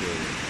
Australia.